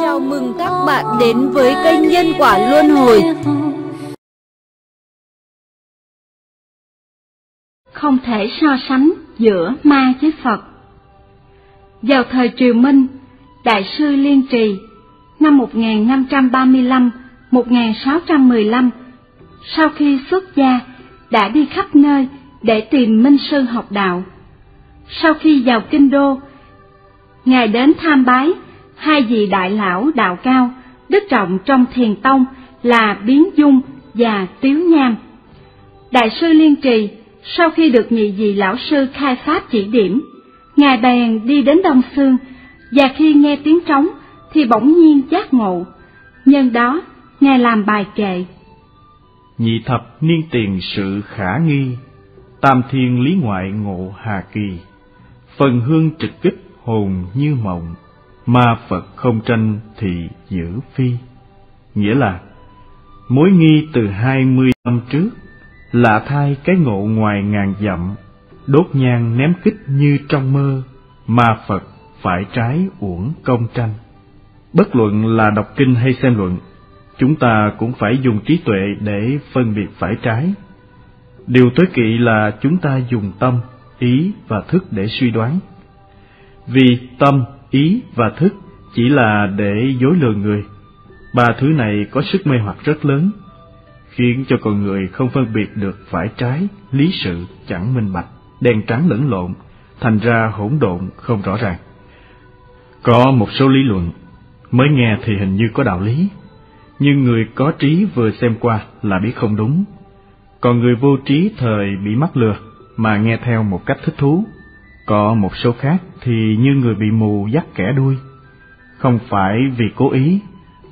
Chào mừng các bạn đến với kênh Nhân Quả Luân Hồi. Không thể so sánh giữa ma với Phật. Vào thời Triều Minh, Đại sư Liên Trì, năm 1535-1615, sau khi xuất gia, đã đi khắp nơi để tìm minh sư học đạo. Sau khi vào kinh đô, Ngài đến tham bái hai vị đại lão đạo cao, đức trọng trong thiền tông là Biến Dung và Tiếu Nham. Đại sư Liên Trì, sau khi được nhị vị lão sư khai pháp chỉ điểm, Ngài bèn đi đến Đông Sương, và khi nghe tiếng trống thì bỗng nhiên giác ngộ. Nhân đó, Ngài làm bài kệ. Nhị thập niên tiền sự khả nghi, tam thiên lý ngoại ngộ hà kỳ, phần hương trực kích hồn như mộng, ma Phật không tranh thì giữ phi. Nghĩa là, mối nghi từ hai mươi năm trước, lạ thai cái ngộ ngoài ngàn dặm, đốt nhang ném kích như trong mơ, ma Phật phải trái uổng công tranh. Bất luận là đọc kinh hay xem luận, chúng ta cũng phải dùng trí tuệ để phân biệt phải trái. Điều tối kỵ là chúng ta dùng tâm, ý và thức để suy đoán. Vì tâm, ý và thức chỉ là để dối lừa người. Ba thứ này có sức mê hoặc rất lớn, khiến cho con người không phân biệt được phải trái, lý sự chẳng minh bạch, đen trắng lẫn lộn, thành ra hỗn độn không rõ ràng. Có một số lý luận, mới nghe thì hình như có đạo lý, nhưng người có trí vừa xem qua là biết không đúng. Còn người vô trí thời bị mắc lừa mà nghe theo một cách thích thú. Có một số khác thì như người bị mù dắt kẻ đuôi, không phải vì cố ý,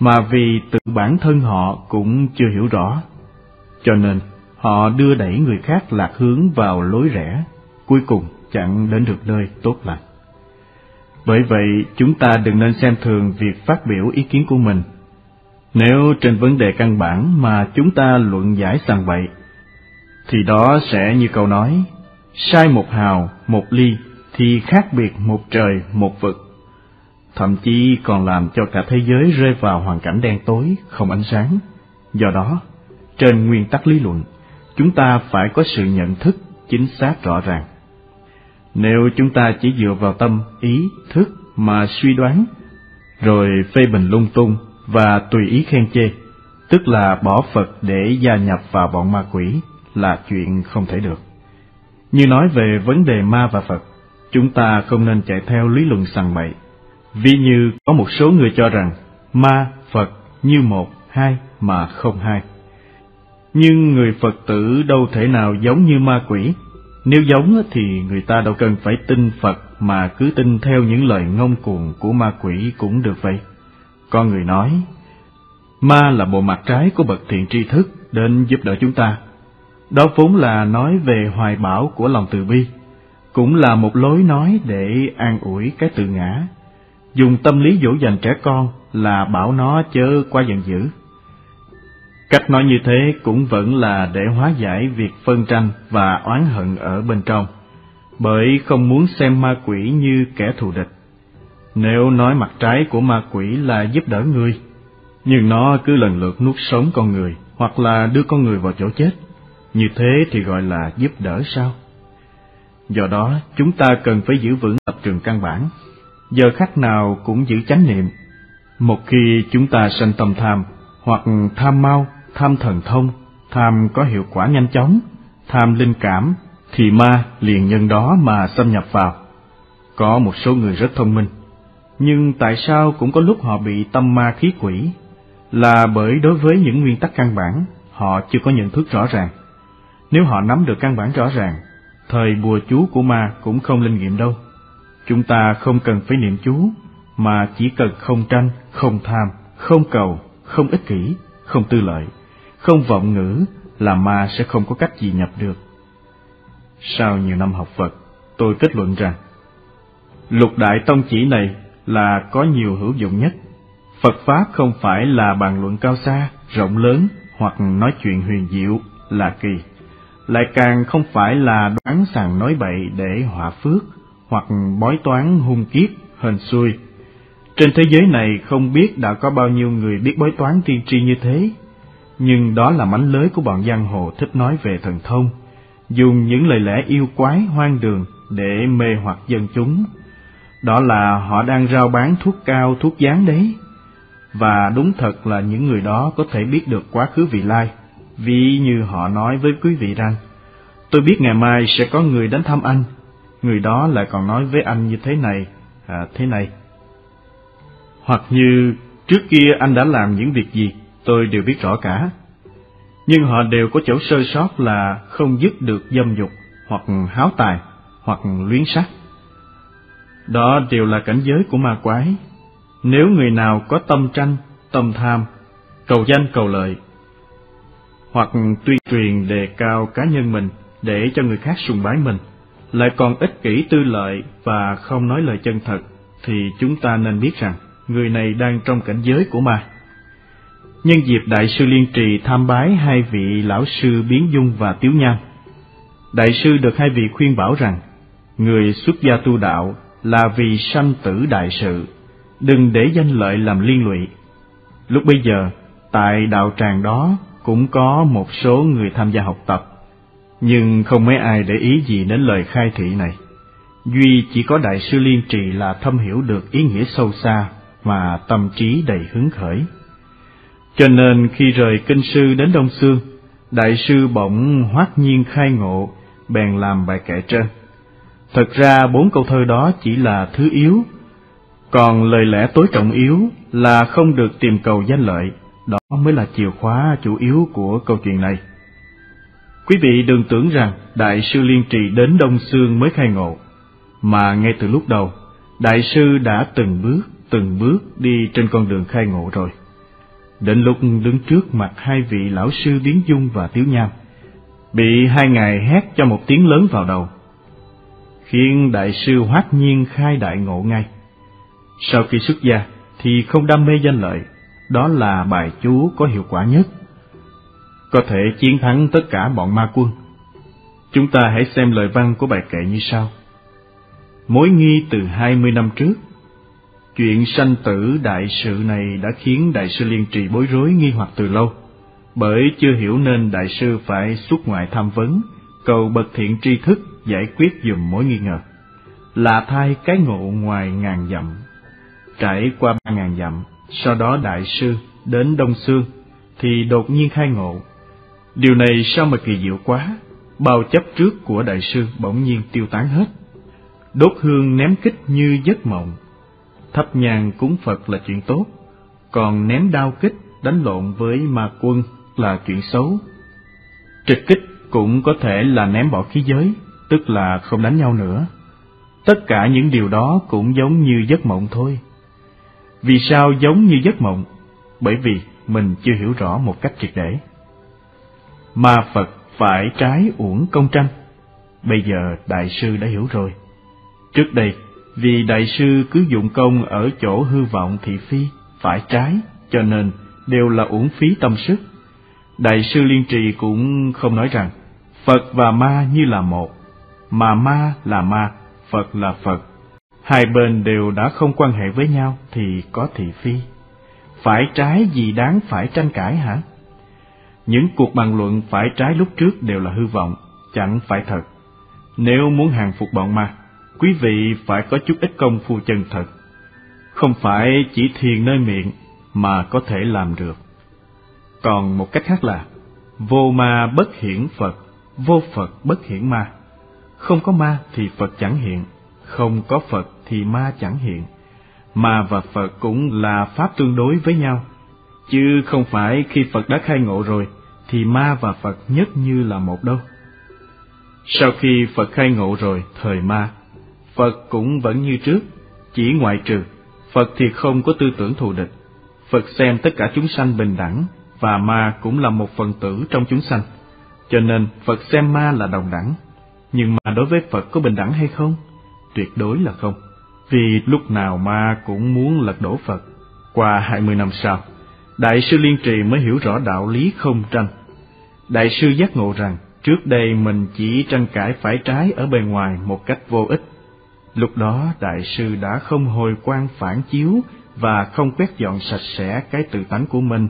mà vì tự bản thân họ cũng chưa hiểu rõ. Cho nên, họ đưa đẩy người khác lạc hướng vào lối rẽ, cuối cùng chẳng đến được nơi tốt lành. Bởi vậy, chúng ta đừng nên xem thường việc phát biểu ý kiến của mình. Nếu trên vấn đề căn bản mà chúng ta luận giải sàng bậy, thì đó sẽ như câu nói, sai một hào, một ly, thì khác biệt một trời, một vực. Thậm chí còn làm cho cả thế giới rơi vào hoàn cảnh đen tối, không ánh sáng. Do đó, trên nguyên tắc lý luận, chúng ta phải có sự nhận thức chính xác rõ ràng. Nếu chúng ta chỉ dựa vào tâm, ý, thức mà suy đoán, rồi phê bình lung tung và tùy ý khen chê, tức là bỏ Phật để gia nhập vào bọn ma quỷ, là chuyện không thể được. Như nói về vấn đề ma và Phật, chúng ta không nên chạy theo lý luận sằng bậy. Vì như có một số người cho rằng ma, Phật như một, hai mà không hai. Nhưng người Phật tử đâu thể nào giống như ma quỷ. Nếu giống thì người ta đâu cần phải tin Phật mà cứ tin theo những lời ngông cuồng của ma quỷ cũng được vậy. Con người nói, ma là bộ mặt trái của bậc thiện tri thức đến giúp đỡ chúng ta. Đó vốn là nói về hoài bão của lòng từ bi, cũng là một lối nói để an ủi cái tự ngã. Dùng tâm lý dỗ dành trẻ con là bảo nó chớ qua giận dữ. Cách nói như thế cũng vẫn là để hóa giải việc phân tranh và oán hận ở bên trong, bởi không muốn xem ma quỷ như kẻ thù địch. Nếu nói mặt trái của ma quỷ là giúp đỡ người, nhưng nó cứ lần lượt nuốt sống con người hoặc là đưa con người vào chỗ chết, như thế thì gọi là giúp đỡ sao? Do đó, chúng ta cần phải giữ vững lập trường căn bản, giờ khắc nào cũng giữ chánh niệm. Một khi chúng ta sanh tâm tham, hoặc tham mau, tham thần thông, tham có hiệu quả nhanh chóng, tham linh cảm, thì ma liền nhân đó mà xâm nhập vào. Có một số người rất thông minh, nhưng tại sao cũng có lúc họ bị tâm ma khí quỷ? Là bởi đối với những nguyên tắc căn bản, họ chưa có nhận thức rõ ràng. Nếu họ nắm được căn bản rõ ràng, thời bùa chú của ma cũng không linh nghiệm đâu. Chúng ta không cần phải niệm chú, mà chỉ cần không tranh, không tham, không cầu, không ích kỷ, không tư lợi, không vọng ngữ là ma sẽ không có cách gì nhập được. Sau nhiều năm học Phật, tôi kết luận rằng, lục đại tông chỉ này là có nhiều hữu dụng nhất. Phật Pháp không phải là bàn luận cao xa, rộng lớn hoặc nói chuyện huyền diệu, là kỳ. Lại càng không phải là đoán sàng nói bậy để họa phước, hoặc bói toán hung kiếp, hên xui. Trên thế giới này không biết đã có bao nhiêu người biết bói toán tiên tri như thế, nhưng đó là mánh lưới của bọn giang hồ thích nói về thần thông, dùng những lời lẽ yêu quái hoang đường để mê hoặc dân chúng. Đó là họ đang rao bán thuốc cao, thuốc gián đấy. Và đúng thật là những người đó có thể biết được quá khứ vị lai, ví như họ nói với quý vị rằng, tôi biết ngày mai sẽ có người đến thăm anh, người đó lại còn nói với anh như thế này, à, thế này. Hoặc như trước kia anh đã làm những việc gì, tôi đều biết rõ cả. Nhưng họ đều có chỗ sơ sót là không dứt được dâm dục, hoặc háo tài, hoặc luyến sắc. Đó đều là cảnh giới của ma quái. Nếu người nào có tâm tranh, tâm tham, cầu danh cầu lợi, hoặc tuyên truyền đề cao cá nhân mình để cho người khác sùng bái mình, lại còn ích kỷ tư lợi và không nói lời chân thật, thì chúng ta nên biết rằng người này đang trong cảnh giới của ma. Nhân dịp Đại sư Liên Trì tham bái hai vị lão sư Biến Dung và Tiếu Nhan, Đại sư được hai vị khuyên bảo rằng, người xuất gia tu đạo là vì sanh tử đại sự, đừng để danh lợi làm liên lụy. Lúc bây giờ, tại đạo tràng đó cũng có một số người tham gia học tập, nhưng không mấy ai để ý gì đến lời khai thị này. Duy chỉ có Đại sư Liên Trì là thâm hiểu được ý nghĩa sâu xa và tâm trí đầy hứng khởi. Cho nên khi rời kinh sư đến Đông Sương, Đại sư bỗng hoát nhiên khai ngộ, bèn làm bài kệ trên. Thật ra bốn câu thơ đó chỉ là thứ yếu, còn lời lẽ tối trọng yếu là không được tìm cầu danh lợi, đó mới là chìa khóa chủ yếu của câu chuyện này. Quý vị đừng tưởng rằng Đại sư Liên Trì đến Đông Sương mới khai ngộ, mà ngay từ lúc đầu, Đại sư đã từng bước, từng bước đi trên con đường khai ngộ rồi. Đến lúc đứng trước mặt hai vị lão sư Biến Dung và Tiếu Nham, bị hai ngài hét cho một tiếng lớn vào đầu, khiến đại sư hoát nhiên khai đại ngộ ngay. Sau khi xuất gia thì không đam mê danh lợi, đó là bài chú có hiệu quả nhất. Có thể chiến thắng tất cả bọn ma quân. Chúng ta hãy xem lời văn của bài kệ như sau. Mối nghi từ hai mươi năm trước, chuyện sanh tử đại sự này đã khiến đại sư liên trì bối rối nghi hoặc từ lâu, bởi chưa hiểu nên đại sư phải xuất ngoại tham vấn, cầu bậc thiện tri thức giải quyết dùm mối nghi ngờ. Là thai cái ngộ ngoài ngàn dặm, trải qua ba ngàn dặm, sau đó đại sư đến Đông Sương, thì đột nhiên khai ngộ. Điều này sao mà kỳ diệu quá, bao chấp trước của đại sư bỗng nhiên tiêu tán hết. Đốt hương ném kích như giấc mộng, thắp nhang cúng Phật là chuyện tốt, còn ném đao kích đánh lộn với ma quân là chuyện xấu. Trực kích cũng có thể là ném bỏ khí giới, tức là không đánh nhau nữa. Tất cả những điều đó cũng giống như giấc mộng thôi. Vì sao giống như giấc mộng? Bởi vì mình chưa hiểu rõ một cách triệt để. Mà Phật phải trái uổng công tranh. Bây giờ Đại sư đã hiểu rồi. Trước đây, vì Đại sư cứ dụng công ở chỗ hư vọng thị phi, phải trái, cho nên đều là uổng phí tâm sức. Đại sư Liên Trì cũng không nói rằng Phật và ma như là một, mà ma là ma, Phật là Phật. Hai bên đều đã không quan hệ với nhau thì có thị phi. Phải trái gì đáng phải tranh cãi hả? Những cuộc bàn luận phải trái lúc trước đều là hư vọng, chẳng phải thật. Nếu muốn hàng phục bọn ma, quý vị phải có chút ít công phu chân thật. Không phải chỉ thiền nơi miệng mà có thể làm được. Còn một cách khác là, vô ma bất hiển Phật, vô Phật bất hiển ma. Không có ma thì Phật chẳng hiện, không có Phật thì ma chẳng hiện. Ma và Phật cũng là pháp tương đối với nhau, chứ không phải khi Phật đã khai ngộ rồi thì ma và Phật nhất như là một đâu. Sau khi Phật khai ngộ rồi, thời ma, Phật cũng vẫn như trước, chỉ ngoại trừ, Phật thì không có tư tưởng thù địch. Phật xem tất cả chúng sanh bình đẳng, và ma cũng là một phần tử trong chúng sanh, cho nên Phật xem ma là đồng đẳng. Nhưng mà đối với Phật có bình đẳng hay không? Tuyệt đối là không. Vì lúc nào ma cũng muốn lật đổ Phật. Qua hai mươi năm sau, Đại sư Liên Trì mới hiểu rõ đạo lý không tranh. Đại sư giác ngộ rằng, trước đây mình chỉ tranh cãi phải trái ở bề ngoài một cách vô ích. Lúc đó đại sư đã không hồi quan phản chiếu và không quét dọn sạch sẽ cái tự tánh của mình,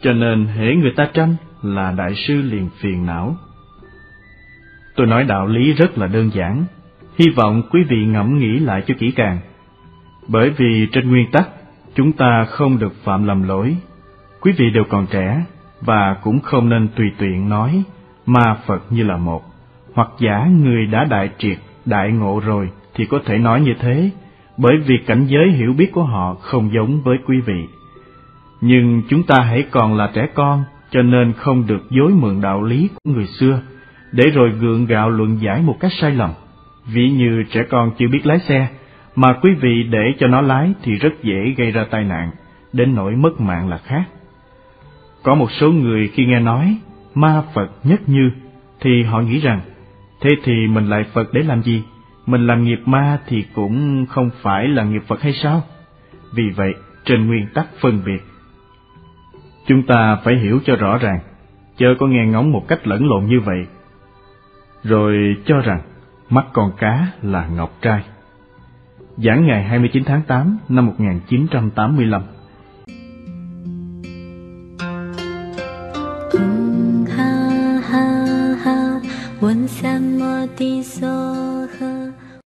cho nên hễ người ta tranh là đại sư liền phiền não. Tôi nói đạo lý rất là đơn giản, hy vọng quý vị ngẫm nghĩ lại cho kỹ càng. Bởi vì trên nguyên tắc, chúng ta không được phạm lầm lỗi. Quý vị đều còn trẻ, và cũng không nên tùy tiện nói ma Phật như là một, hoặc giả người đã đại triệt, đại ngộ rồi thì có thể nói như thế, bởi vì cảnh giới hiểu biết của họ không giống với quý vị. Nhưng chúng ta hãy còn là trẻ con, cho nên không được dối mượn đạo lý của người xưa, để rồi gượng gạo luận giải một cách sai lầm. Ví như trẻ con chưa biết lái xe, mà quý vị để cho nó lái thì rất dễ gây ra tai nạn, đến nỗi mất mạng là khác. Có một số người khi nghe nói ma Phật nhất như, thì họ nghĩ rằng, thế thì mình lại Phật để làm gì? Mình làm nghiệp ma thì cũng không phải là nghiệp Phật hay sao? Vì vậy, trên nguyên tắc phân biệt, chúng ta phải hiểu cho rõ ràng, chớ có nghe ngóng một cách lẫn lộn như vậy, rồi cho rằng mắt con cá là ngọc trai. Giảng ngày 29 tháng 8 năm 1985 问什么的所？